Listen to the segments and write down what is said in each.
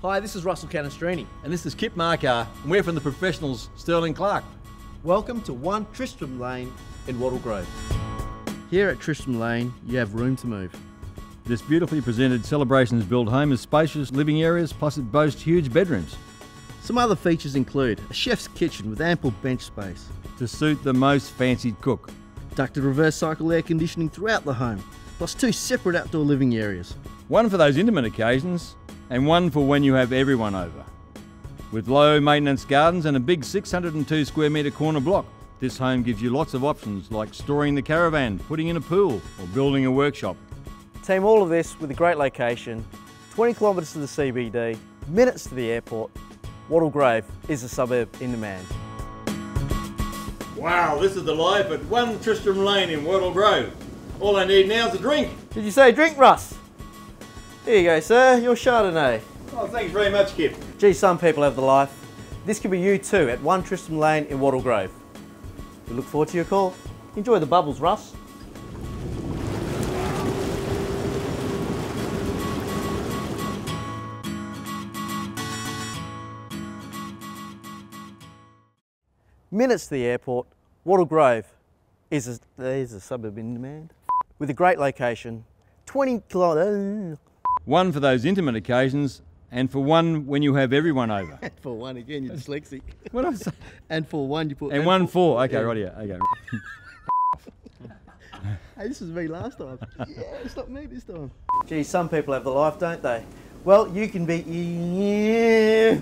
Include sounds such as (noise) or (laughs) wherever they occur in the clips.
Hi, this is Russell Canistrini. And this is Kip Markar, and we're from the professionals Sterling Clark. Welcome to 1 Tristram Lane in Wattle Grove. Here at Tristram Lane, you have room to move. This beautifully presented Celebrations Build home has spacious living areas, plus it boasts huge bedrooms Some other features include a chef's kitchen with ample bench space, to suit the most fancied cook. ducted reverse cycle air conditioning throughout the home, plus two separate outdoor living areas. One for those intimate occasions, and one for when you have everyone over. With low maintenance gardens and a big 602 square metre corner block, this home gives you lots of options like storing the caravan, putting in a pool, or building a workshop. Team all of this with a great location, 20 kilometres to the CBD, minutes to the airport. Wattle Grove is a suburb in demand. Wow, this is the life at 1 Tristram Lane in Wattle Grove. All I need now is a drink. Did you say drink, Russ? Here you go, sir, your Chardonnay. Oh, thanks very much, Kip. Gee, some people have the life. This could be you too at 1 Tristram Lane in Wattle Grove. We look forward to your call. Enjoy the bubbles, Russ. Minutes to the airport, Wattle Grove is a, is a suburb in demand with a great location, 20 kilometres. Uh, One for those intimate occasions, and for one when you have everyone over. And (laughs) for one again, you're dyslexic. (laughs) What did I say? And for one, you put. And one for. Okay, yeah. right here. Okay. (laughs) Hey, this was me last time. yeah, it's not me this time. Gee, some people have the life, don't they? Well, you can be. Yeah.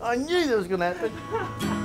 I knew that was going to happen.